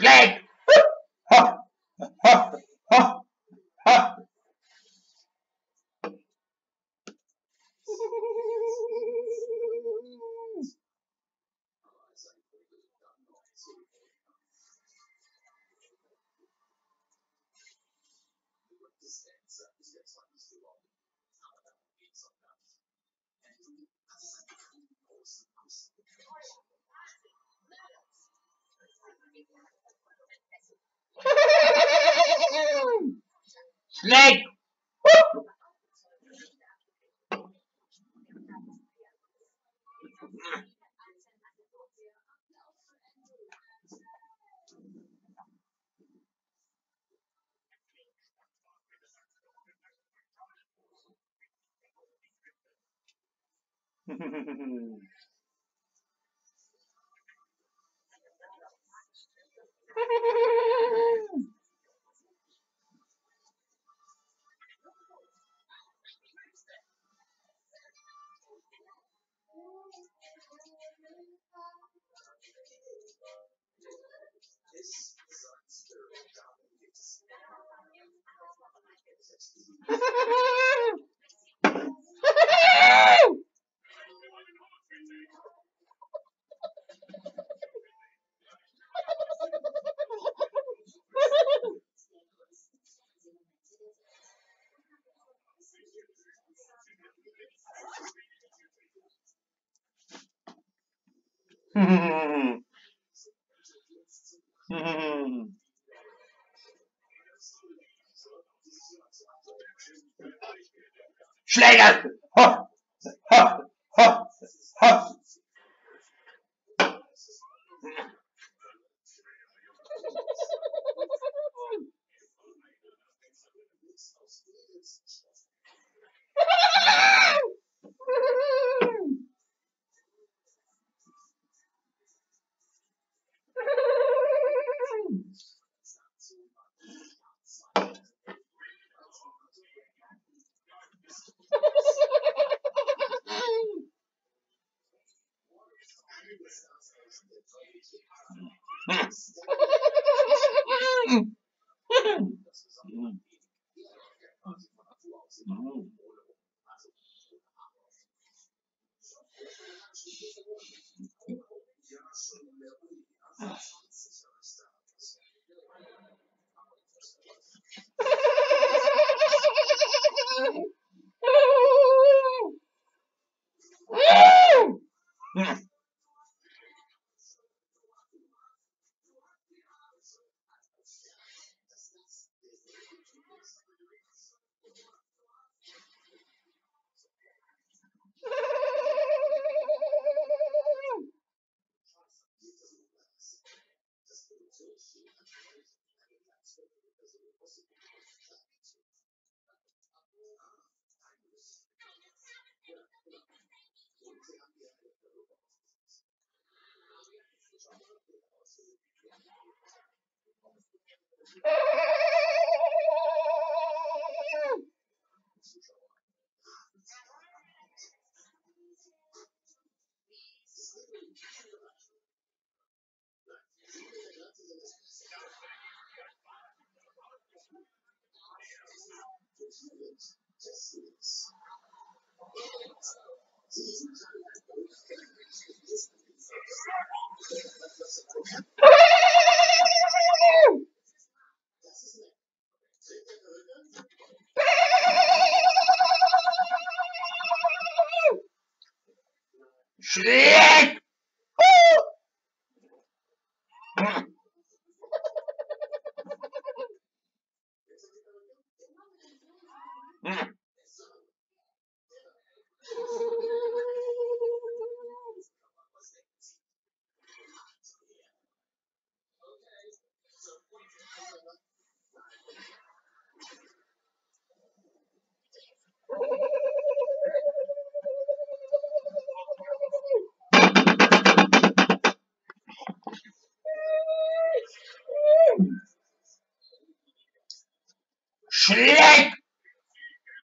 Leg! Ha, ha, ha, ha. Woo! Snake! Woo! Schläger! Ha, ha, ha. Ah! Schlick! Schleck!